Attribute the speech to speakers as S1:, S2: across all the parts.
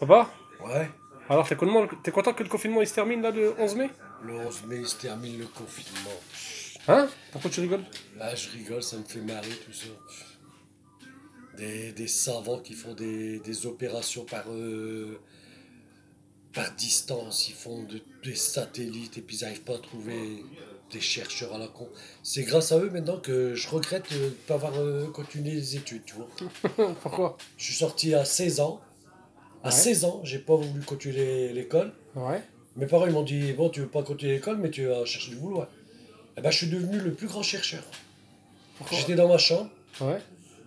S1: Papa
S2: Ouais.
S1: Alors, t'es content, t'es content que le confinement il se termine là le 11 mai?
S2: Le 11 mai, il se termine le confinement.
S1: Hein? Pourquoi tu rigoles?
S2: Là, je rigole, ça me fait marrer tout ça. Des, des savants qui font des, des opérations par, euh, par distance, ils font de- des satellites et puis ils n'arrivent pas à trouver des chercheurs à la con. C'est grâce à eux maintenant que je regrette de ne pas avoir euh, continué les études, tu vois.
S1: Pourquoi?
S2: Je suis sorti à 16 ans. À
S1: Ouais.
S2: 16 ans, j'ai pas voulu continuer l'école.
S1: Ouais.
S2: Mes parents ils m'ont dit Bon, tu veux pas continuer l'école, mais tu vas chercher du boulot. Et ben, je suis devenu le plus grand chercheur. J'étais dans ma chambre,
S1: Ouais.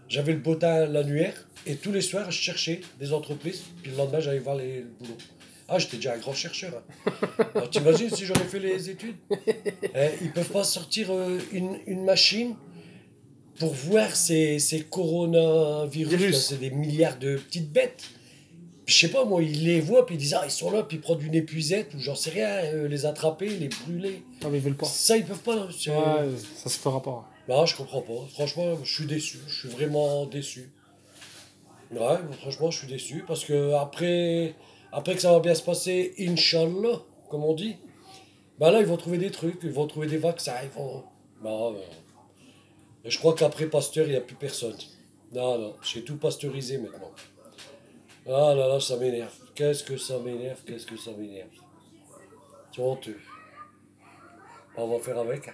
S2: j'avais le botin l'annuaire, et tous les soirs, je cherchais des entreprises, puis le lendemain, j'allais voir les, le boulot. Ah, j'étais déjà un grand chercheur. hein. Alors, t'imagines si j'aurais fait les études? Eh, Ils peuvent pas sortir euh, une, une machine pour voir ces, ces coronavirus. C'est des milliards de petites bêtes. Je sais pas, moi, ils les voient, puis ils disent Ah, ils sont là, puis ils prennent une épuisette, ou j'en sais rien, euh, les attraper, les brûler.
S1: Non, mais ils veulent pas.
S2: Ça, ils peuvent pas. non, c'est-
S1: Ouais, ça se fera pas.
S2: non, je comprends pas. Franchement, je suis déçu. Je suis vraiment déçu. Ouais, franchement, je suis déçu parce que après, après que ça va bien se passer, Inch'Allah, comme on dit, bah là, ils vont trouver des trucs, ils vont trouver des vaccins, ils vont. Bah, ouais. Et je crois qu'après Pasteur, il n'y a plus personne. Non, non, j'ai tout pasteurisé maintenant. Ah là là, ça m'énerve. Qu'est-ce que ça m'énerve, qu'est-ce que ça m'énerve. C'est honteux. On va faire avec. hein.